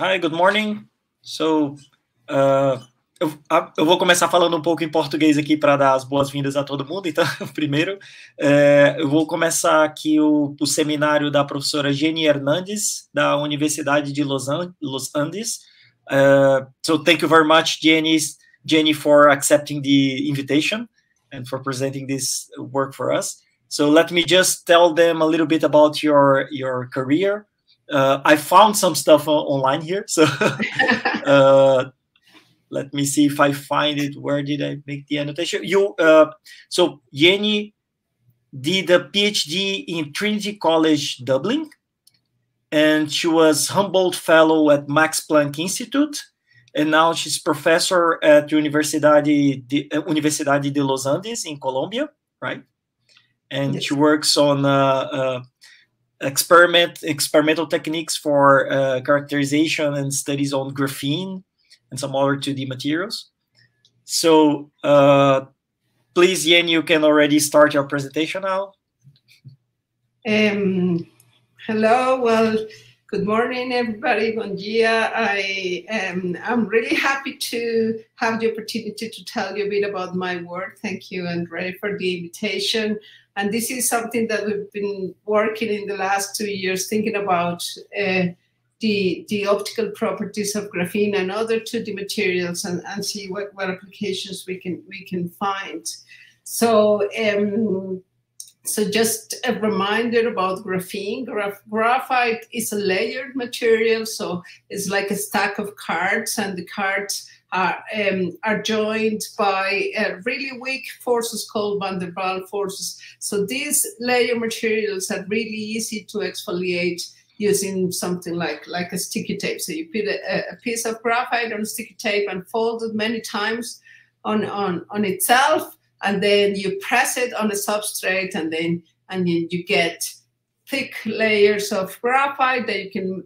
Hi, good morning. So, uh, eu, eu, vou começar falando um pouco em português aqui para dar as boas-vindas a todo mundo. Então, primeiro, é, eu vou começar aqui o, o, seminário da professora Jenny Hernandes, da Universidade de Los, An Los Andes. Uh, so, thank you very much, Jenny, Jenny, for accepting the invitation and for presenting this work for us. So, let me just tell them a little bit about your, your career. Uh, I found some stuff online here, so uh, let me see if I find it. Where did I make the annotation? You uh, so Yeni did a PhD in Trinity College Dublin, and she was Humboldt Fellow at Max Planck Institute, and now she's professor at Universidade de, uh, Universidade de Los Andes in Colombia, right? And yes. she works on uh, uh, experiment experimental techniques for uh, characterization and studies on graphene and some other 2D materials. So uh, please, Yen, you can already start your presentation now. Um, hello, well, good morning, everybody. Bon dia. I am I'm really happy to have the opportunity to tell you a bit about my work. Thank you, Andre, for the invitation. And this is something that we've been working in the last two years, thinking about uh, the, the optical properties of graphene and other 2D materials and, and see what, what applications we can we can find. So um, so just a reminder about graphene. Graph graphite is a layered material, so it's like a stack of cards, and the cards are, um, are joined by uh, really weak forces called van der Waals forces. So these layer materials are really easy to exfoliate using something like, like a sticky tape. So you put a, a piece of graphite on sticky tape and fold it many times on, on, on itself, and then you press it on a substrate, and then and then you get thick layers of graphite that you can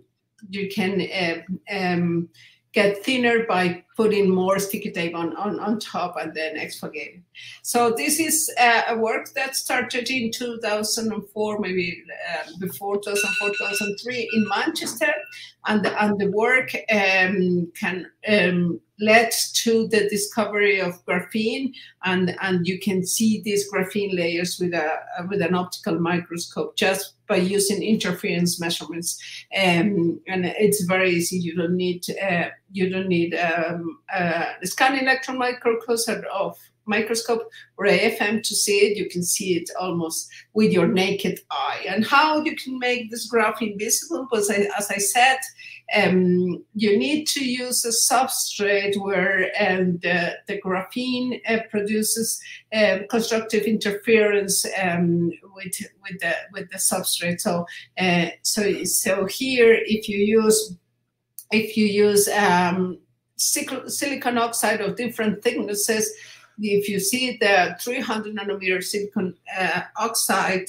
you can uh, um, get thinner by putting more sticky tape on, on, on top and then exfoliating. So this is uh, a work that started in 2004, maybe uh, before 2004, 2003 in Manchester. And the, and the work um, can um, led to the discovery of graphene, and, and you can see these graphene layers with a with an optical microscope just by using interference measurements. Um, and it's very easy. You don't need uh, you don't need um, a scanning electron microscope of microscope or AFM to see it, you can see it almost with your naked eye. And how you can make this graph invisible, because I, as I said, um, you need to use a substrate where um, the, the graphene uh, produces uh, constructive interference um, with with the with the substrate. So uh, so so here, if you use if you use um, silicon oxide of different thicknesses, if you see the 300 nanometer silicon uh, oxide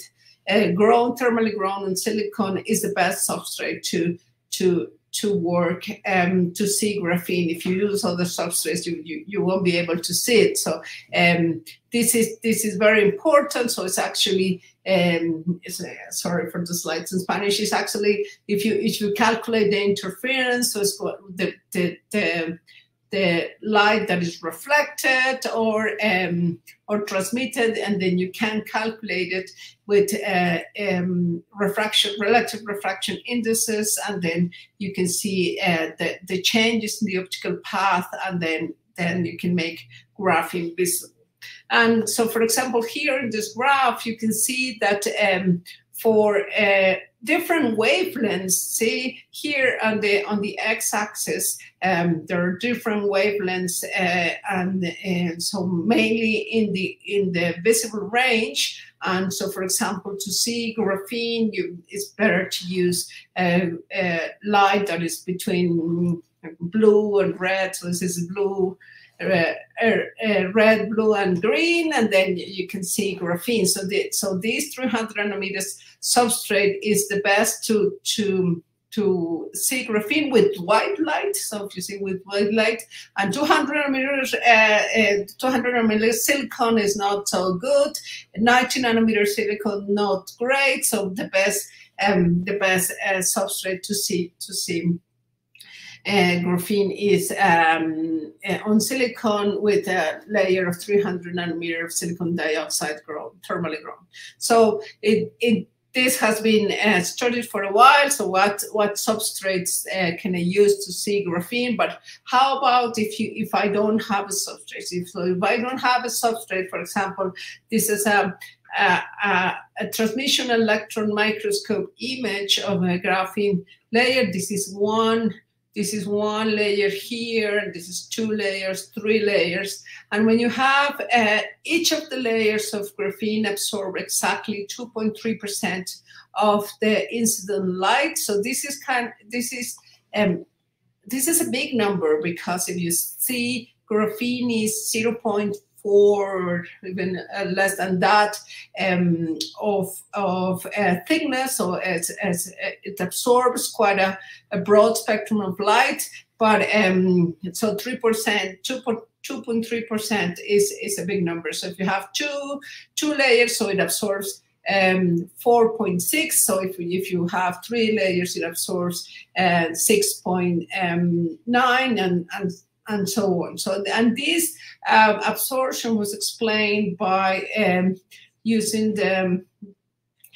uh, grown, thermally grown in silicon is the best substrate to, to, to work um, to see graphene. If you use other substrates, you, you, you won't be able to see it. So um, this is this is very important. So it's actually um, it's, uh, sorry for the slides in Spanish. It's actually if you if you calculate the interference, so it's the the, the the light that is reflected or um, or transmitted, and then you can calculate it with uh, um, refraction, relative refraction indices, and then you can see uh, the, the changes in the optical path, and then then you can make graphene visible. And so, for example, here in this graph, you can see that um, for uh, different wavelengths. See here on the on the x-axis, um, there are different wavelengths, uh, and, and so mainly in the in the visible range. And so, for example, to see graphene, you, it's better to use uh, uh, light that is between blue and red. So this is blue uh, uh, red, blue, and green, and then you can see graphene. So, the, so these 300 nanometers substrate is the best to to to see graphene with white light. So if you see with white light, and 200 nanometers, uh, uh, 200 nanometers silicon is not so good. 90 nanometer silicon not great. So the best um, the best uh, substrate to see to see uh, graphene is um, uh, on silicon with a layer of 300 nanometer of silicon dioxide grown, thermally grown. So it, it this has been uh, studied for a while. So what what substrates uh, can I use to see graphene? But how about if you if I don't have a substrate? If, so if I don't have a substrate, for example, this is a a, a, a transmission electron microscope image of a graphene layer. This is one this is one layer here, and this is two layers, three layers. And when you have uh, each of the layers of graphene absorb exactly 2.3% of the incident light. So this is kind, this is, um, this is a big number because if you see graphene is 0.4 or even uh, less than that um, of, of uh, thickness, so as, as it absorbs quite a, a, broad spectrum of light. But um, so 3%, 2.3% is, is a big number. So if you have two, two layers, so it absorbs um, 4.6. So if, if you have three layers, it absorbs uh, 6.9 um, and, and and so on. So, and this uh, absorption was explained by um, using the,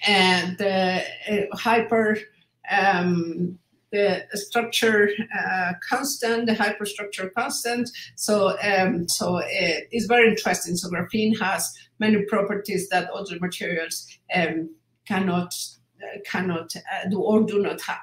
uh, the uh, hyper, um, the structure uh, constant, the hyperstructure constant. So, um, so it's very interesting. So graphene has many properties that other materials um, cannot, uh, cannot uh, do or do not have.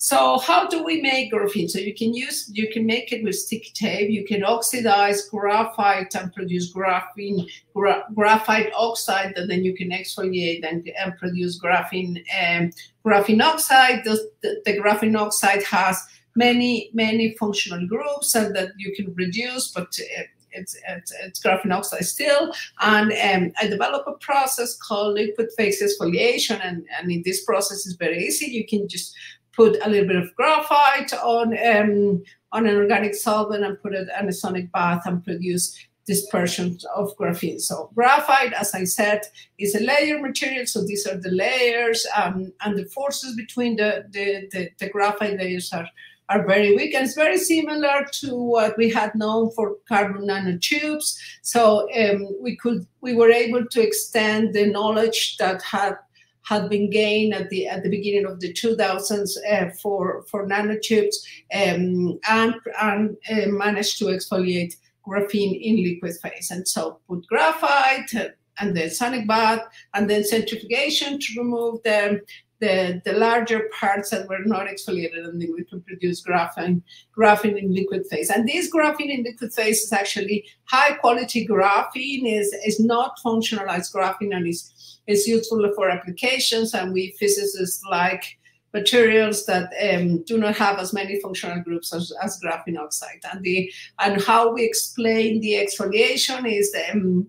So how do we make graphene? So you can use, you can make it with sticky tape. You can oxidize graphite and produce graphene, gra graphite oxide, and then you can exfoliate and, and produce graphene, um, graphene oxide. The, the, the graphene oxide has many, many functional groups and that you can reduce, but uh, it's, it's, it's, graphene oxide still. And um, I develop a process called liquid phase exfoliation. And, and in this process is very easy. You can just put a little bit of graphite on um, on an organic solvent and put it in a sonic bath and produce dispersion of graphene. So graphite, as I said, is a layer material. So these are the layers um, and the forces between the, the, the, the, graphite layers are, are very weak. And it's very similar to what we had known for carbon nanotubes. So um, we could we were able to extend the knowledge that had had been gained at the at the beginning of the 2000s uh, for for nanotubes um, and and uh, managed to exfoliate graphene in liquid phase. And so put graphite and then sonic bath and then centrifugation to remove the the, the larger parts that were not exfoliated and then we can produce graphene, graphene in liquid phase. And this graphene in liquid phase is actually high quality graphene, is, is not functionalized graphene and is is useful for applications, and we physicists like materials that um, do not have as many functional groups as, as graphene oxide. And the and how we explain the exfoliation is um,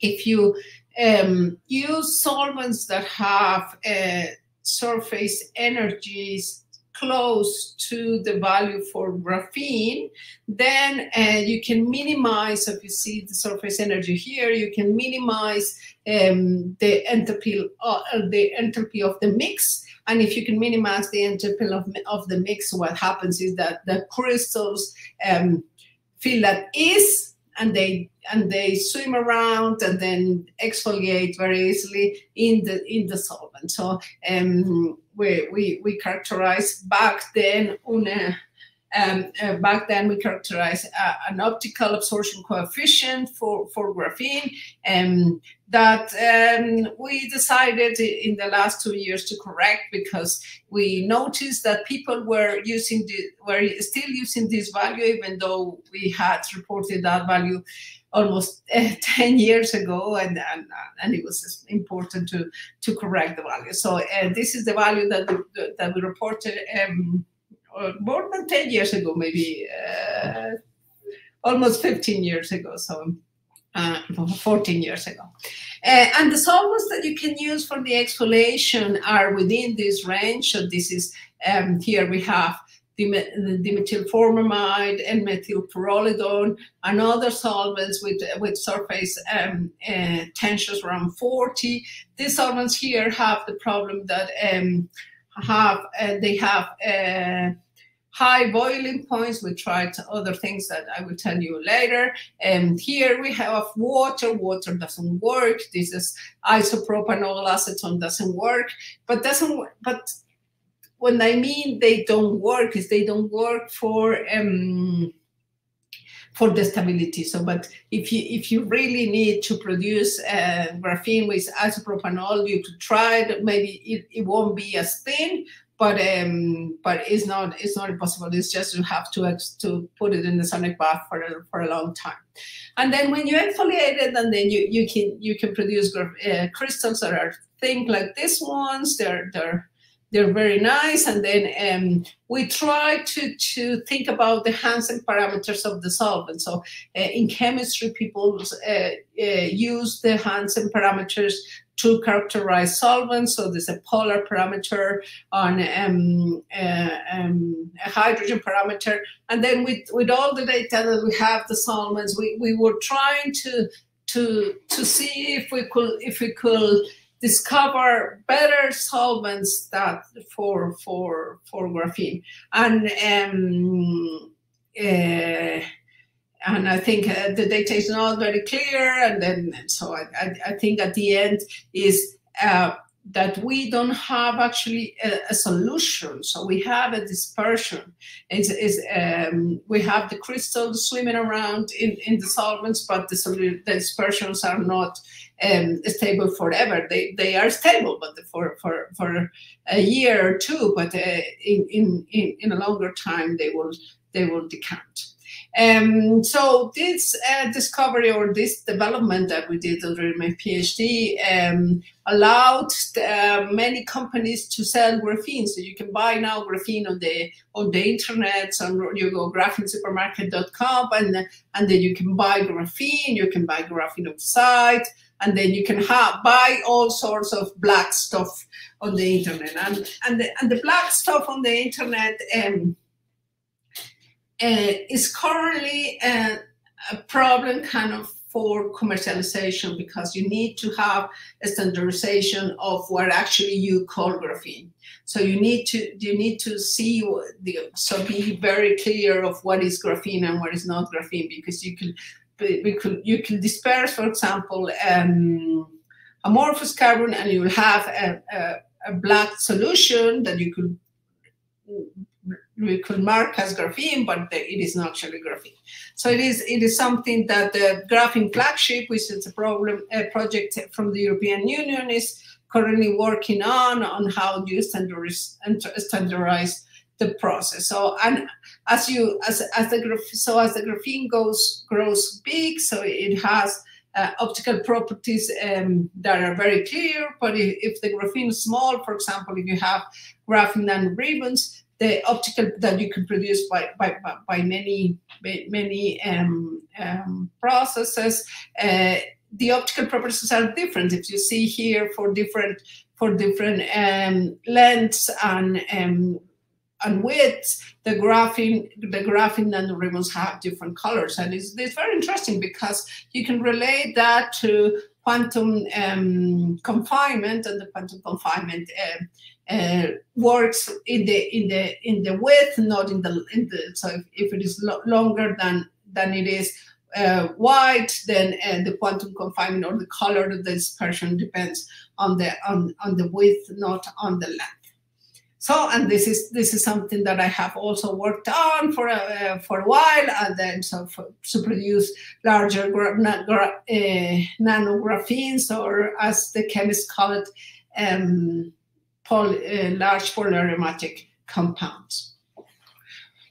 if you um, use solvents that have uh, surface energies close to the value for graphene, then uh, you can minimize, if you see the surface energy here, you can minimize um, the entropy, uh, the enthalpy of the mix. And if you can minimize the entropy of, of the mix, what happens is that the crystals um, feel at ease and they and they swim around and then exfoliate very easily in the in the solvent. So um, we, we, we characterize back then una, um, uh, back then we characterized uh, an optical absorption coefficient for, for graphene um, that um, we decided in the last two years to correct because we noticed that people were using the, were still using this value even though we had reported that value almost uh, 10 years ago and, and, and it was important to, to correct the value. So uh, this is the value that we, that we reported um, more than 10 years ago, maybe uh, almost 15 years ago. So uh, 14 years ago. Uh, and the solvents that you can use for the exfoliation are within this range. So this is, um, here we have dimethylformamide and methylpyrrolidone and other solvents with, with surface um, uh, tensions around 40. These solvents here have the problem that um, have uh, they have uh, high boiling points. We tried other things that I will tell you later. And here we have water. Water doesn't work. This is isopropanol acetone doesn't work, but doesn't but when I mean they don't work is they don't work for um, for the stability. So, but if you if you really need to produce uh, graphene with isopropanol, you could try it. Maybe it, it won't be as thin, but um, but it's not it's not impossible. It's just you have to to put it in the sonic bath for a, for a long time, and then when you exfoliate it, and then you you can you can produce uh, crystals that are thin like this ones. They're they're they're very nice. And then um, we try to, to think about the Hansen parameters of the solvent. So uh, in chemistry, people uh, uh, use the Hansen parameters to characterize solvents. So there's a polar parameter on um, uh, um, a hydrogen parameter. And then with, with all the data that we have, the solvents, we, we were trying to, to, to see if we could, if we could discover better solvents that for for for graphene and um, uh, and I think uh, the data is not very clear and then so I, I, I think at the end is uh, that we don't have actually a, a, solution. So we have a dispersion. It's, it's, um, we have the crystals swimming around in, in the solvents, but the, the dispersions are not um, stable forever. They, they are stable, but for, for, for a year or two, but uh, in, in, in a longer time, they will, they will decant. Um, so this uh, discovery or this development that we did during my PhD um, allowed uh, many companies to sell graphene. So you can buy now graphene on the on the internet. So you go graphenesupermarket.com and and then you can buy graphene. You can buy graphene oxide, and then you can have buy all sorts of black stuff on the internet. And and the, and the black stuff on the internet. Um, is currently a, a problem kind of for commercialization because you need to have a standardization of what actually you call graphene. So you need to you need to see the so be very clear of what is graphene and what is not graphene because you can we could you can disperse, for example, um, amorphous carbon, and you will have a, a, a black solution that you could we could mark as graphene, but it is not actually graphene. So it is it is something that the graphene flagship, which is a problem a project from the European Union, is currently working on on how you standardize, standardize the process. So and as you as as the so as the graphene goes grows big, so it has uh, optical properties um, that are very clear. But if, if, the graphene is small, for example, if you have graphene nanoribbons, the optical that you can produce by by, by many many um, um, processes. Uh, the optical properties are different. If you see here for different for different um, lengths and um, and widths, the graphene the graphene and the ribbons have different colors, and it's, it's very interesting because you can relate that to quantum um, confinement, and the quantum confinement uh, uh, works in the in the in the width, not in the in the. So if, if it is lo longer than than it is uh, wide, then uh, the quantum confinement or the color of the dispersion depends on the on on the width, not on the length. So, and this is this is something that I have also worked on for a, uh, for a while, and then so for, to produce larger gra gra uh, nanographenes, or as the chemists call it, um, poly, uh, large polyaromatic compounds.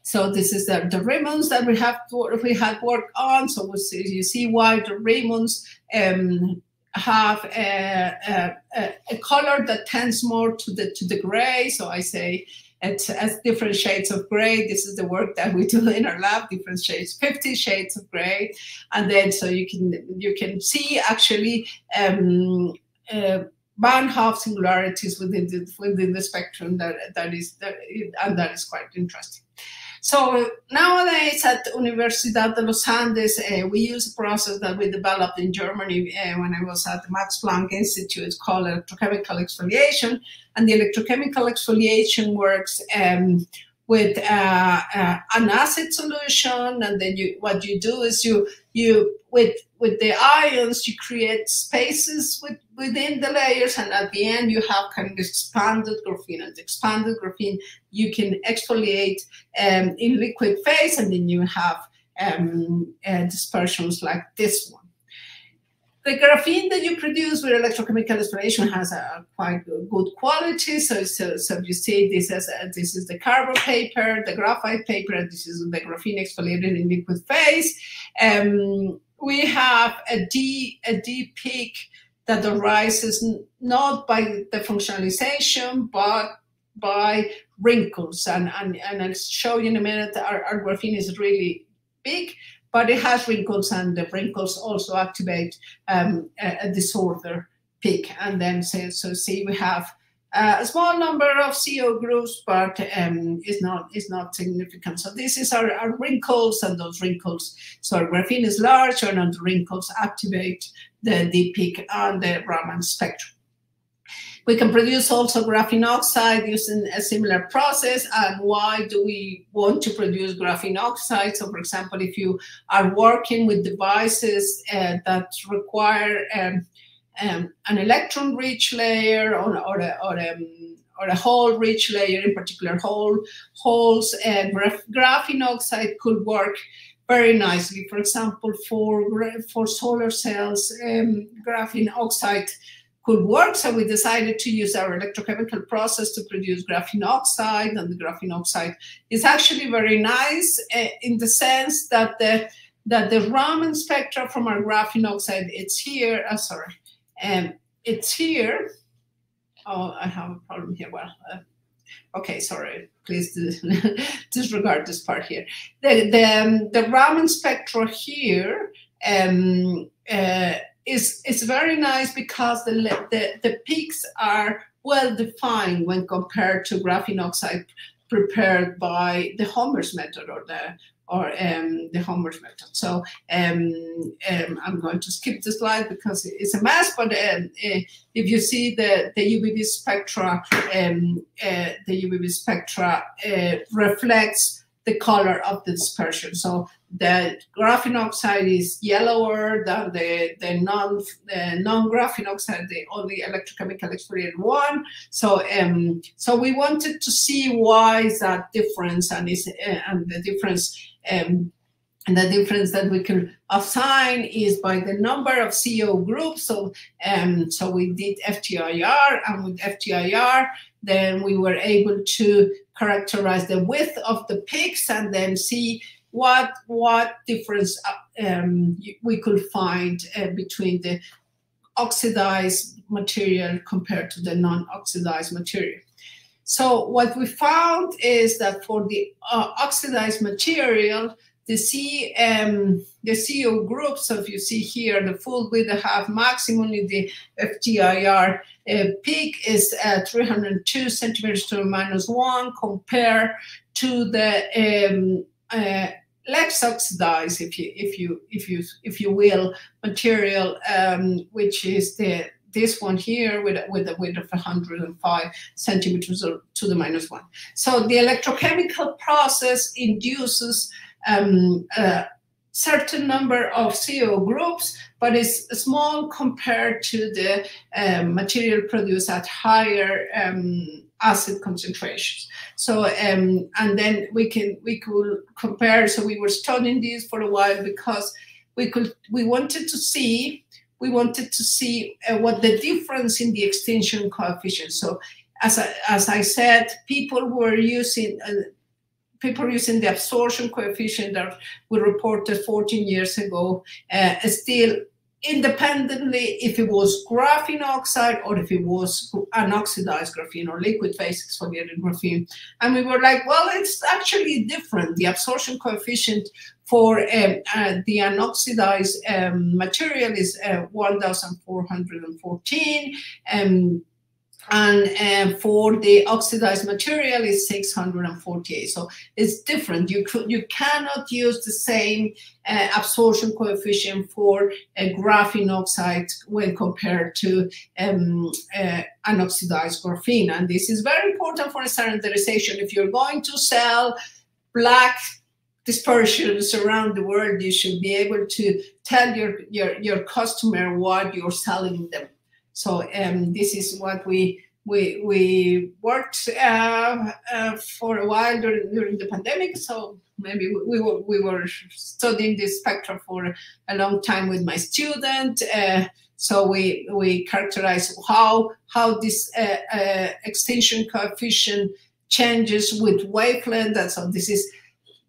So this is the, the ribbons that we have we had worked on. So we see, you see why the ribbons um, have a, a, a, color that tends more to the to the gray. So I say it as different shades of gray. This is the work that we do in our lab, different shades, 50 shades of gray. And then so you can you can see actually um, uh, Van Hove singularities within the within the spectrum that that is that and that is quite interesting. So nowadays at Universidad de los Andes, uh, we use a process that we developed in Germany uh, when I was at the Max Planck Institute called electrochemical exfoliation. And the electrochemical exfoliation works um, with uh, uh, an acid solution, and then you what you do is you you with with the ions you create spaces with, within the layers, and at the end you have kind of expanded graphene. And expanded graphene you can exfoliate um, in liquid phase, and then you have um, uh, dispersions like this one. The graphene that you produce with electrochemical exfoliation has a quite good quality. So, so, so you see this as this is the carbon paper, the graphite paper, and this is the graphene exfoliated in liquid phase. Um, we have a D a D peak that arises not by the functionalization, but by wrinkles. And, and, and I'll show you in a minute, our, our graphene is really big, but it has wrinkles and the wrinkles also activate um, a, a, disorder peak. And then so, so see we have uh, a small number of CO groups, but um, it's not it's not significant. So this is our, our wrinkles and those wrinkles. So our graphene is large and the wrinkles activate the, the peak on the Raman spectrum. We can produce also graphene oxide using a similar process. And why do we want to produce graphene oxide? So, for example, if you are working with devices uh, that require um, um, an electron-rich layer or, or, a, or, a, um, or a hole-rich layer, in particular hole holes, and graphene oxide could work very nicely. For example, for for solar cells, um, graphene oxide could work. So we decided to use our electrochemical process to produce graphene oxide. And the graphene oxide is actually very nice uh, in the sense that the that the Raman spectra from our graphene oxide, it's here, uh, sorry, and um, it's here. Oh, I have a problem here. Well, uh, okay, sorry, please disregard this part here. The, the, um, the Raman spectra here um, uh, is is very nice because the, the, the peaks are well defined when compared to graphene oxide prepared by the Hummers method or the or um, the Hummers method. So um, um, I'm going to skip the slide because it's a mess, but um, uh, if you see the, the UV-Vis spectra, uh, the UV-Vis spectra uh, reflects the color of the dispersion. So the graphene oxide is yellower than the, the non the non-graphene oxide, the only electrochemical exfoliated one. So um, so we wanted to see why is that difference and is uh, and the difference um, and the difference that we can assign is by the number of CO groups. So, um, so we did FTIR, and with FTIR, then we were able to characterize the width of the peaks and then see what what difference um, we could find uh, between the oxidized material compared to the non-oxidized material. So what we found is that for the uh, oxidized material, the C um, the CO groups, if you see here, the full width have maximally the FTIR uh, peak is uh, 302 centimeters to minus one compared to the um, uh, less oxidized, if you if you if you if you will, material, um, which is the this one here with, with a width of 105 centimeters to the minus one. So the electrochemical process induces um, a certain number of CO groups, but it's small compared to the um, material produced at higher um, acid concentrations. So, um, and then we can we could compare. So we were studying this for a while because we could we wanted to see we wanted to see uh, what the difference in the extinction coefficient. So, as I, as I said, people were using uh, people using the absorption coefficient that we reported 14 years ago uh, still independently if it was graphene oxide or if it was unoxidized graphene or liquid phase exfoliated graphene. And we were like, well, it's actually different. The absorption coefficient for um, uh, the unoxidized um, material is uh, 1,414. Um, and uh, for the oxidized material is 648 so it's different. You could you cannot use the same uh, absorption coefficient for a graphene oxide when compared to um, uh, an oxidized graphene. And this is very important for standardization. If you're going to sell black dispersions around the world you should be able to tell your your, your customer what you're selling them so um, this is what we we we worked uh, uh, for a while during, during the pandemic. So maybe we, we, were we were studying this spectrum for a long time with my student. Uh, so we we characterize how how this uh, uh, extinction coefficient changes with wavelength. And so this is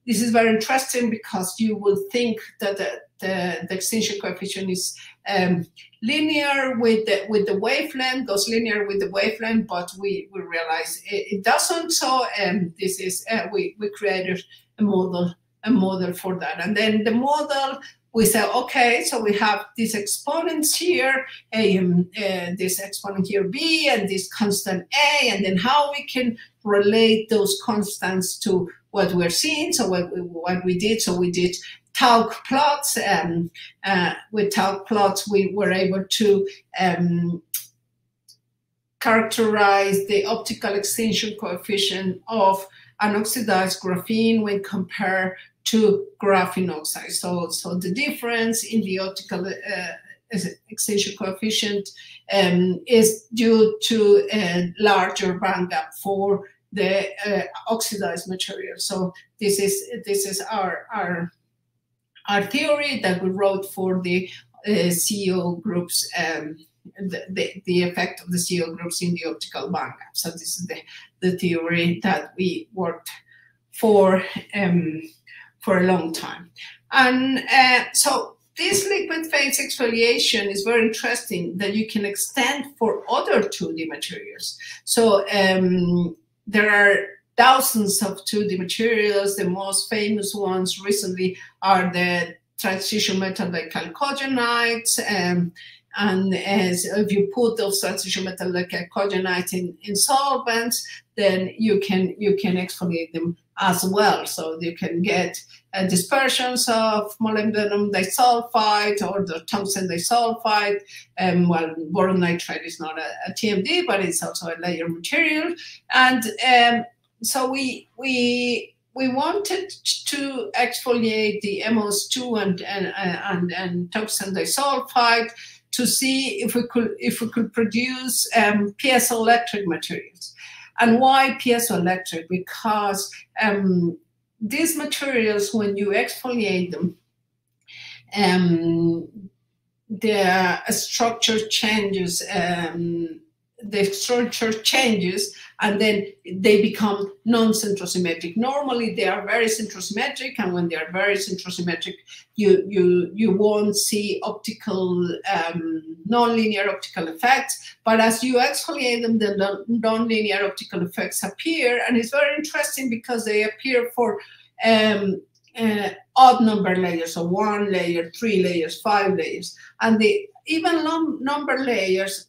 this is very interesting because you would think that the, the, the extinction coefficient is um, linear with the, with the wavelength, goes linear with the wavelength, but we, we realize it, it doesn't. So um, this is, uh, we, we created a model, a model for that. And then the model, we say, okay, so we have these exponents here, um, uh, this exponent here B, and this constant A, and then how we can relate those constants to what we're seeing. So what we, what we did, so we did Tauc plots. Um, uh, with Tauc plots, we were able to um, characterize the optical extinction coefficient of an oxidized graphene when compared to graphene oxide. So, so the difference in the optical uh, extinction coefficient um, is due to a larger band gap for the uh, oxidized material. So this is this is our our our theory that we wrote for the uh, CO groups, um, the, the, the, effect of the CO groups in the optical band gap. So this is the, the theory that we worked for um, for a long time. And uh, so this liquid phase exfoliation is very interesting that you can extend for other 2D materials. So um, there are thousands of 2D materials. The most famous ones recently are the transition metal dichalcogenide. Um, and as if you put those transition metal dichalcogenide in, in solvents, then you can you can exfoliate them as well. So you can get uh, dispersions of molybdenum disulfide or the tungsten disulfide. Um, well, boron nitride is not a, a, TMD, but it's also a layer material. And um, so we we we wanted to exfoliate the MoS2 and and and, and tungsten disulfide to see if we could if we could produce um, piezoelectric materials. And why piezoelectric? Because um, these materials, when you exfoliate them, um, the structure changes. Um, the structure changes and then they become non-centrosymmetric. Normally they are very centrosymmetric and when they are very centrosymmetric, you, you, you won't see optical, um, non-linear optical effects. But as you exfoliate them, the non-linear optical effects appear. And it's very interesting because they appear for um, uh, odd number layers, so one layer, three layers, five layers. And the even number layers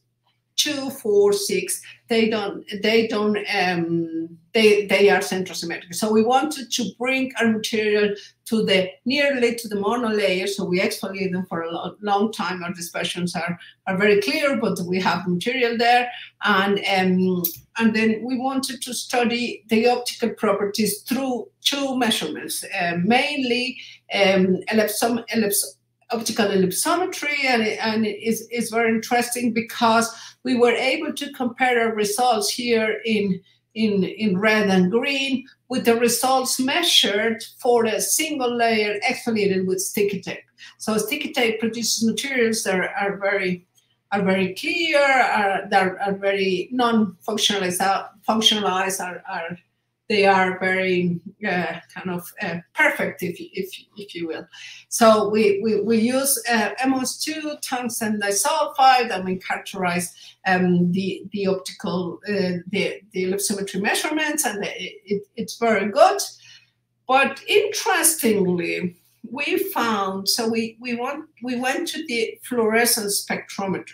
two, four, six, they don't, they don't, um, they, they are centrosymmetric. So we wanted to bring our material to the nearly to the monolayer. So we exfoliate them for a long, long time. Our dispersions are, are very clear, but we have material there. And, um, and then we wanted to study the optical properties through two measurements, uh, mainly um, ellipsom, ellipsom, optical ellipsometry and, and it is, is very interesting because we were able to compare our results here in, in, in red and green with the results measured for a single layer exfoliated with sticky tape. So sticky tape produces materials that are, are very are very clear, are, that are, very non-functionalized, functionalized, are, are they are very uh, kind of uh, perfect, if if, if you will. So we, we, we use uh, MoS2 tungsten disulfide and we characterize um, the, the optical, uh, the, the ellipsometry measurements and it, it's very good. But interestingly, we found, so we, we, want, we went to the fluorescence spectrometer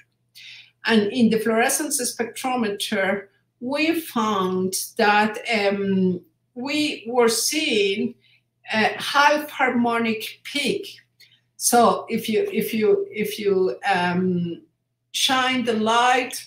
And in the fluorescence spectrometer, we found that um, we were seeing a half harmonic peak. So if you if you if you um, shine the light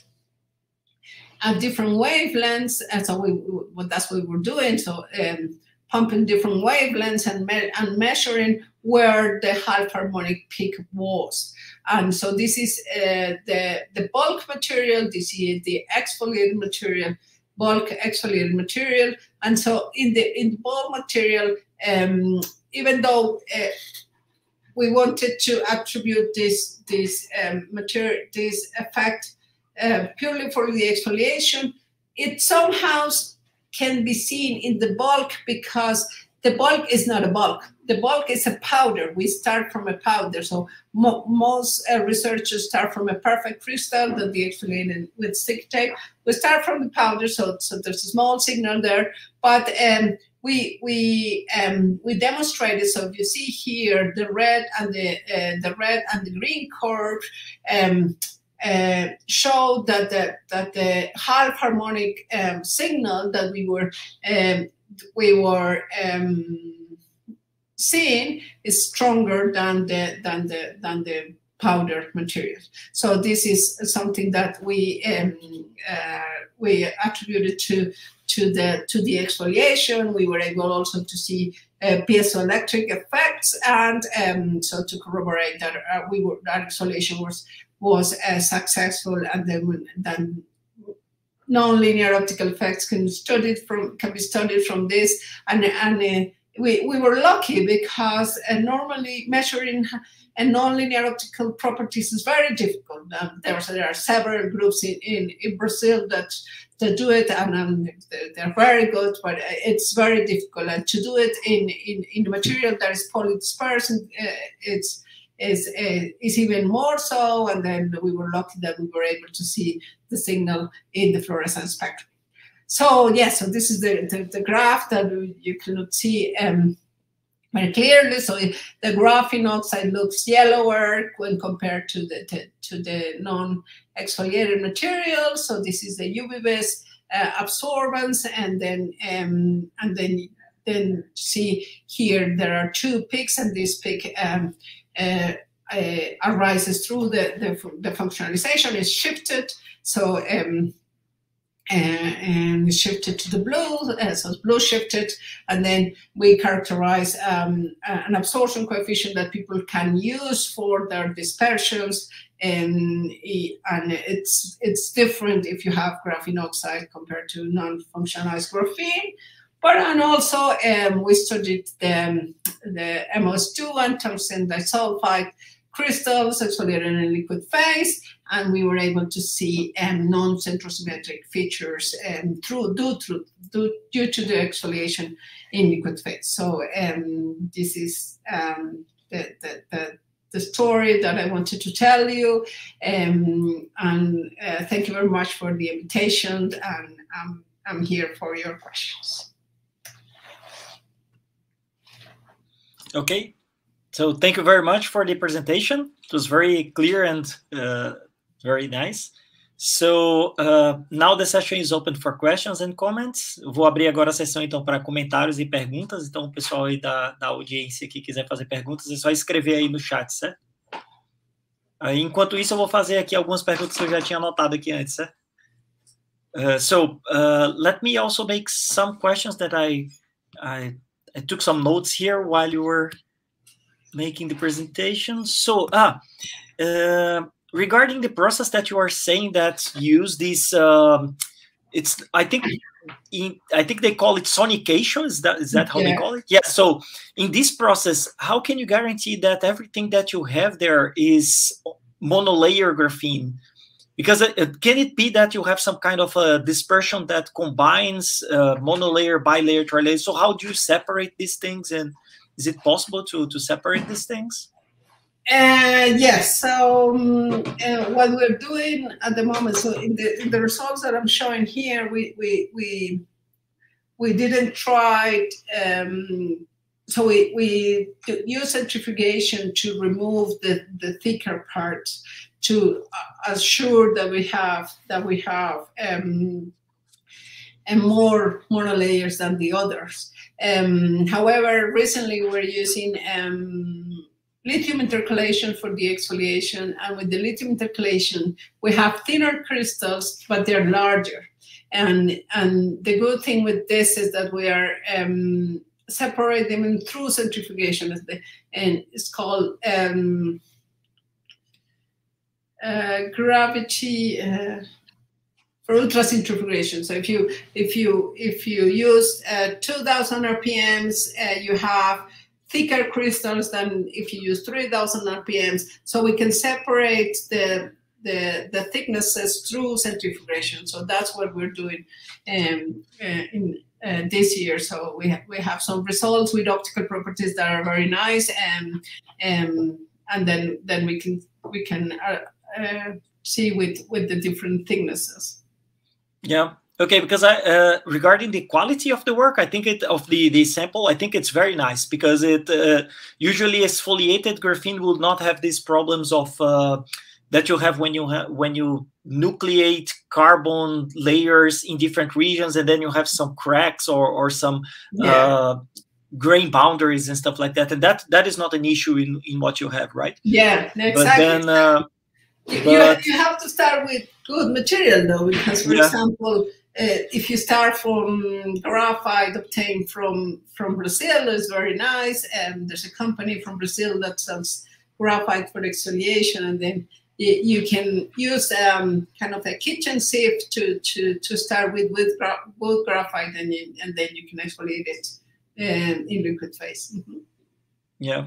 at different wavelengths, and so we well, that's what we were doing. So um, pumping different wavelengths and, me and measuring where the half harmonic peak was. And so this is uh, the, the bulk material, this is the exfoliated material, bulk exfoliated material. And so in the, in bulk material, um, even though uh, we wanted to attribute this, this um, material, this effect uh, purely for the exfoliation, it somehow can be seen in the bulk because the bulk is not a bulk. The bulk is a powder. We start from a powder. So mo most uh, researchers start from a perfect crystal that they exfoliate with stick tape. We start from the powder, so, so there's a small signal there. But um, we we um, we demonstrated. So you see here the red and the uh, the red and the green curve. Um, uh, showed that the, that the half harmonic um, signal that we were um, we were um, seeing is stronger than the than the than the powder material. So this is something that we um, uh, we attributed to to the to the exfoliation. We were able also to see uh, piezoelectric effects, and um, so to corroborate that uh, we were that exfoliation was was uh, successful, and then then non-linear optical effects can studied from can be studied from this and and uh, we, we were lucky because uh, normally measuring a non-linear optical properties is very difficult. Um, there, there are several groups in, in, in Brazil that, that do it and um, they're very good, but it's very difficult. And to do it in, in, in the material that is polydispersed, uh, it's is is even more so. And then we were lucky that we were able to see the signal in the fluorescence spectrum. So yes, so this is the, the, the graph that you cannot see um, very clearly. So the graphene oxide looks yellower when compared to the to, to the non-exfoliated material. So this is the UV-Vis uh, absorbance, and then um, and then then see here there are two peaks, and this peak um, arises through the, the, the functionalization is shifted. So um, uh, and shifted to the blue, uh, so blue shifted, and then we characterize um, an absorption coefficient that people can use for their dispersions, and, and it's it's different if you have graphene oxide compared to non-functionalized graphene. But and also um, we studied the, the MoS2 and tungsten disulfide crystals exfoliated in a liquid phase, and we were able to see um, non-centrosymmetric features um, through, due, through, due, due to the exfoliation in liquid phase. So um, this is um, the, the, the, the, story that I wanted to tell you. Um, and uh, thank you very much for the invitation, and I'm, I'm here for your questions. Okay, so thank you very much for the presentation. It was very clear and uh, very nice. So uh, now the session is open for questions and comments. vou abrir agora a sessão então para comentários e perguntas. Então o pessoal aí da, da audiência que quiser fazer perguntas é só escrever aí no chat, certo? Aí, enquanto isso eu vou fazer aqui algumas perguntas que eu já tinha anotado aqui antes, certo? Uh, so uh, let me also make some questions that I I I took some notes here while you were making the presentation. So, ah, uh, regarding the process that you are saying that use this, um, it's I think in, I think they call it sonication. Is that is that how yeah. they call it? Yeah. So in this process, how can you guarantee that everything that you have there is monolayer graphene? Because it, can it be that you have some kind of a dispersion that combines uh, monolayer, bilayer, trilayer? So how do you separate these things, and is it possible to to separate these things? Uh, yes. So um, uh, what we're doing at the moment, so in the, in the results that I'm showing here, we we we we didn't try um, so we, we use centrifugation to remove the, the thicker parts to assure that we have that we have um, and more layers than the others. Um, however, recently we're using um, lithium intercalation for the exfoliation, and with the lithium intercalation, we have thinner crystals, but they're larger. And and the good thing with this is that we are um, separate them through centrifugation, and it's called um, uh, gravity. Uh, for ultracentrifugation. So if you if you if you use uh, 2,000 RPMs, uh, you have thicker crystals than if you use 3,000 RPMs. So we can separate the the, the thicknesses through centrifugation. So that's what we're doing um, uh, in uh, this year. So we ha we have some results with optical properties that are very nice, and um, and then then we can we can uh see with with the different thicknesses. Yeah. Okay, because I uh, regarding the quality of the work, I think it of the the sample, I think it's very nice because it uh, usually exfoliated graphene will not have these problems of uh, that you have when you have when you nucleate carbon layers in different regions and then you have some cracks or or some yeah. Uh, grain boundaries and stuff like that, and that that is not an issue in in what you have, right? Yeah, exactly. But then. Uh, you, you have to start with good material though, because for yeah. example, uh, if you start from graphite obtained from from Brazil, it's very nice, and there's a company from Brazil that sells graphite for exfoliation, and then you, you can use um, kind of a kitchen sieve to to to start with with, gra with graphite, and you, and then you can exfoliate it um, in liquid phase. Mm -hmm. Yeah.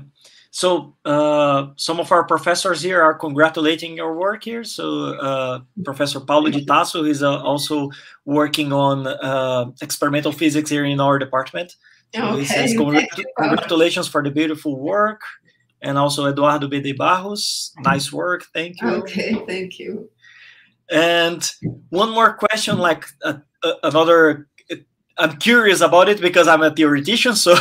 So uh, some of our professors here are congratulating your work here. So uh, Professor Paulo de Tarso is uh, also working on uh, experimental physics here in our department. So okay. he says congratulations for the beautiful work. And also Eduardo B. de Barros, nice work, thank you. Okay, thank you. And one more question, like uh, uh, another, I'm curious about it because I'm a theoretician. So,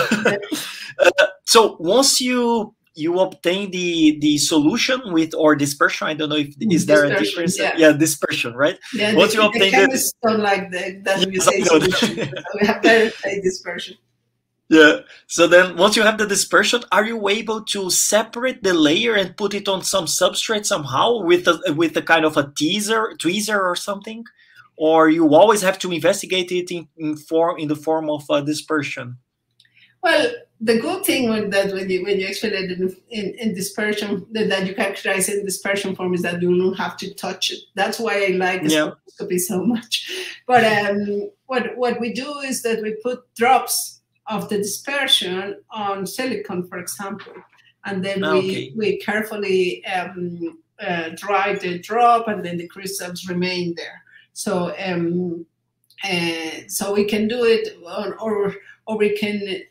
so once you you obtain the the solution with or dispersion. I don't know if is there a difference. Yeah. yeah, dispersion, right? Yeah, Once the, you obtain the, the don't like the, that yes, say solution. we have better say dispersion. Yeah. So then once you have the dispersion, are you able to separate the layer and put it on some substrate somehow with a with a kind of a teaser tweezer or something? Or you always have to investigate it in, in form in the form of a dispersion? Well, the good thing with that when you when you exfoliate in, in, in dispersion that, that you characterize in dispersion form is that you don't have to touch it. That's why I like yeah. spectroscopy so much. But um, what what we do is that we put drops of the dispersion on silicon, for example, and then we we carefully um, uh, dry the drop, and then the crystals remain there. So um, uh, so we can do it, on, or or we can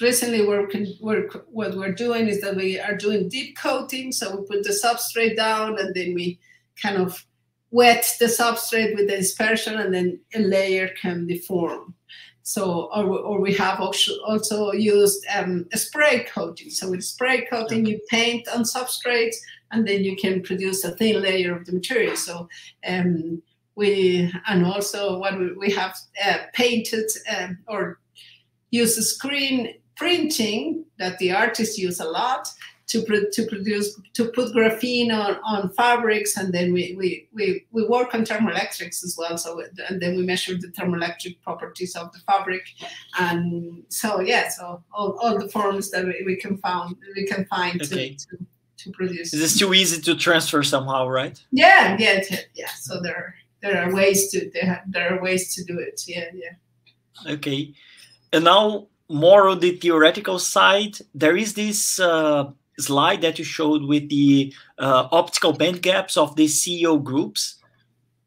recently we're, we're, what we're doing is that we are doing dip coating. So we put the substrate down and then we kind of wet the substrate with the dispersion and then a layer can deform. So, or, or we have also, used um, a spray coating. So with spray coating, you paint on substrates and then you can produce a thin layer of the material. So um, we, and also what we, we have uh, painted um, or use a screen printing that the artists use a lot to, to produce to put graphene on, on fabrics and then we, we, we, we work on thermoelectrics as well so and then we measure the thermoelectric properties of the fabric. And so yeah so all, all the forms that we, we can find we can find okay. to, to, to produce. Is this too easy to transfer somehow right? Yeah yeah yeah so there there are ways to there, there are ways to do it yeah yeah. Okay. And now more on the theoretical side, there is this uh, slide that you showed with the uh, optical band gaps of the CEO groups.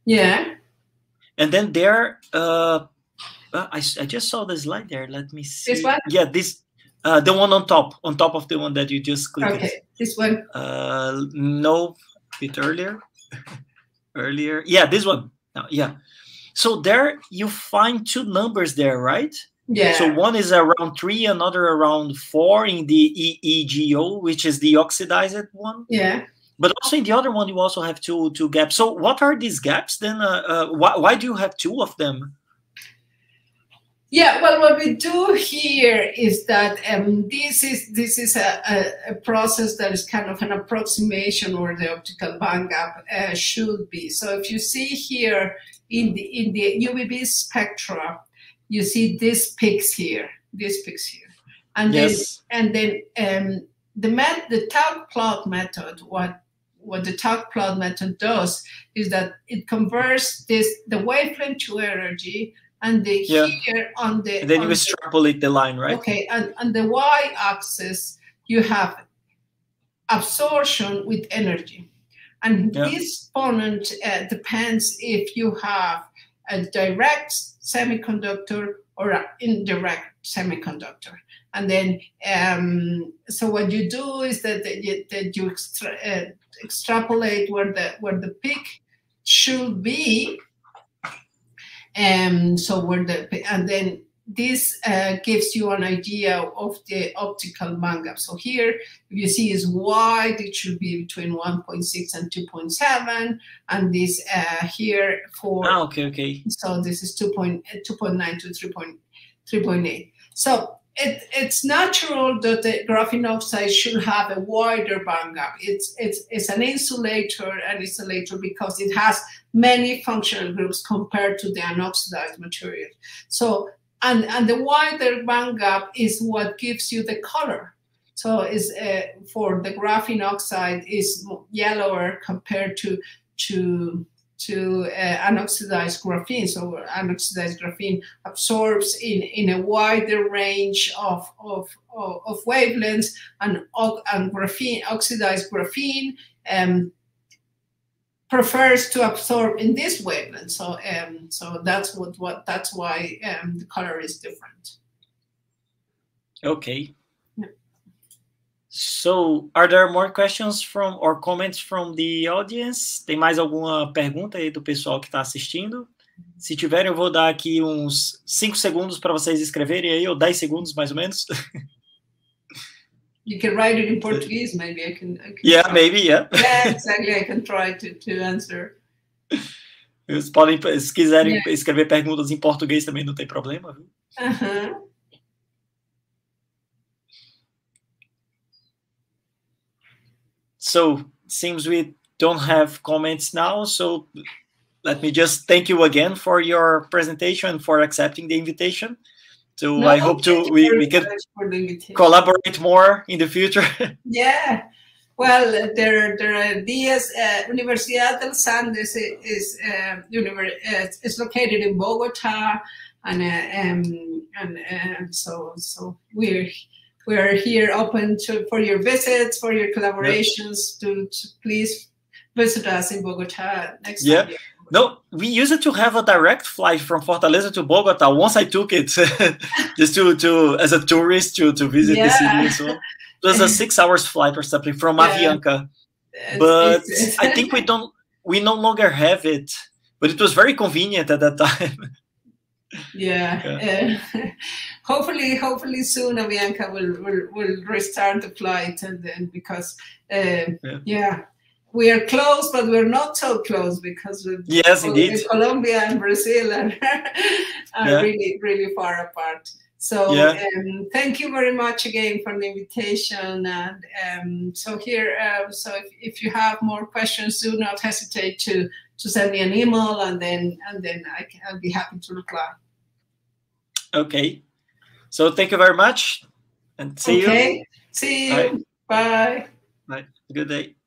Yeah. And then there, uh, I, I just saw the slide there. Let me see. This one? Yeah, this, uh, the one on top, on top of the one that you just clicked. Okay, this one. Uh, no, a bit earlier. earlier. Yeah, this one. No, yeah. So there you find two numbers there, right? Yeah. So one is around three, another around four in the EEGO, which is the oxidized one. Yeah. But also in the other one, you also have two two gaps. So what are these gaps then? Uh, uh, why why do you have two of them? Yeah, well, what we do here is that um, this is this is a, a, a, process that is kind of an approximation where the optical band gap uh, should be. So if you see here in the in the UV-Vis spectra, you see these peaks here, these peaks here, and yes. then and then um, the met the Tauc plot method. What what the Tauc plot method does is that it converts this the wavelength to energy and the yeah. here on the and then on you extrapolate the line right okay and on the y-axis you have absorption with energy and yeah. this exponent uh, depends if you have a direct semiconductor or indirect semiconductor. And then um, so what you do is that, that you, that you extra, uh, extrapolate where the where the peak should be. And um, so where the and then this uh, gives you an idea of the optical band gap. So here, if you see is wide, it should be between 1.6 and 2.7, and this uh, here for ah, okay, okay. So this is 2.9 to 3.8. So it, it's natural that the graphene oxide should have a wider band gap. It's, it's, it's an insulator, an insulator because it has many functional groups compared to the unoxidized material. So, and, and the wider band gap is what gives you the color. So is uh, for the graphene oxide is yellower compared to, to to uh, unoxidized graphene. So unoxidized graphene absorbs in, in a wider range of, of, of, of wavelengths and, and graphene, oxidized graphene um, prefers to absorb in this wavelength. So, um, so that's what, what that's why um, the color is different. Okay. So, are there more questions from or comments from the audience? Tem mais alguma pergunta aí do pessoal que está assistindo? Se tiverem, eu vou dar aqui uns 5 segundos para vocês escreverem aí, ou 10 segundos mais ou menos. You can write it in Portuguese, maybe I can. I can yeah, try. maybe, yeah. Yeah, exactly. I can try to, to answer. Vocês podem, se quiserem yeah. escrever perguntas em português também, não tem problema. Viu? Uh -huh. So seems we don't have comments now. So let me just thank you again for your presentation and for accepting the invitation. So no, I hope to we, we can collaborate more in the future. yeah. Well, there, there are Diaz, uh, Universidad del Andes is, uh, uh, is located in Bogota, and uh, um, and uh, so so we're we're here open to, for your visits, for your collaborations. To, to, please visit us in Bogota next yeah. time. No, we used to have a direct flight from Fortaleza to Bogota. Once I took it, just to, to as a tourist to, to visit yeah. the city. So it was a six hours flight or something from yeah. Avianca. But I think we don't we no longer have it. But it was very convenient at that time. yeah, yeah. Uh, hopefully hopefully soon avianca will, will will restart the flight and then because uh, yeah. yeah. We are close but we're not so close because yes indeed colombia and brazil are, are yeah. really really far apart so yeah. um, thank you very much again for the invitation and um, so here uh, so if, if you have more questions do not hesitate to to send me an email and then and then I can, I'll be happy to reply. Okay. So thank you very much and see you. okay. you. See you. Bye. Bye. Bye. Good day.